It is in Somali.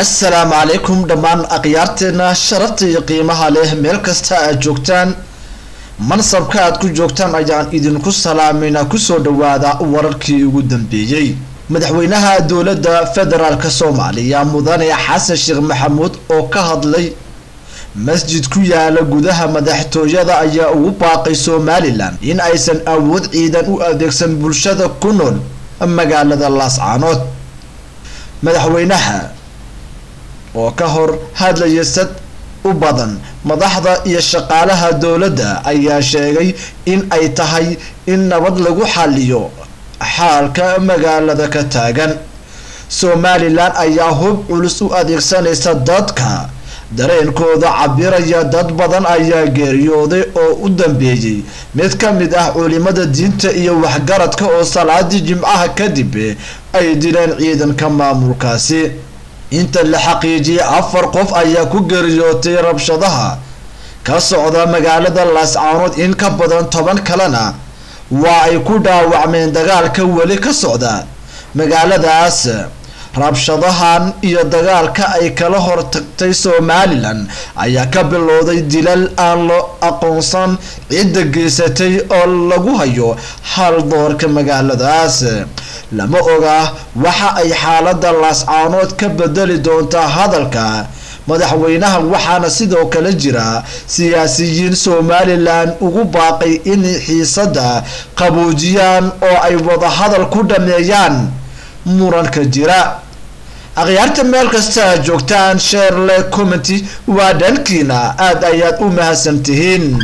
assalaamu calaykum dhammaan akhyaarteena sharafta iyo qiimaha leh. Meel kasta aad joogtaan mansabka aad ku joogtaan ayaan idinku salaamayna ku soo dhawaada wararkii ugu dambeeyey. Madaxweynaha dowladda federaalk soomaaliya mudane xasan sheekh maxamuud oo ka hadlay masjid ku yaalla gudaha madaxtooyada ayaa ugu baaqay somalilan in aysan awood ciidan u adeegsan bulshada ku nool magaalada laascaanood madaxweynaha oo ka hor hadlaya sad u badan. Madaxda iyo shaqaalaha dowladda ayaa sheegay in ay tahay in nabad lagu xaliyo xaalka magaalada ka taagan. Somalilan ayaa hub culus u adeegsanaysa dadka. Dareenkooda cabiraya dad badan ayaa geeriyooday oo u dambeeyey mid ka mid ah culimada diinta iyo waxgaradka oo salaadii jimcaha kadib ay dileen ciidanka maamulkaasi inta la xaqiijiyay afar qof ayaa ku geeriyootay rabshadaha ka socda magaalada laascaanood in ka badan toban kalena waa ay ku dhaawacmeen dagaalka weli ka socda. Magaaladaas rabshadahan iyo dagaalka ay kala hortagtay somalilan ayaa ka bilowday dilal aan la aqoonsan cidda geysatay oo lagu hayo hal doorka magaaladaas lama oga waxa ay xaalada laascaanood ka bedeli doontaa hadalka. Madaxweynaha waxaana sidoo kale jira siyaasiyiin somalilan ugu baaqay inay xiisada qaboojiyaan oo ay wadahadal ku dhameeyaan. Muranka jira. Akhyaarta meel kasta joogtaan sheerle commenty waa dhankiina aada ayaad u mahadsan tihiin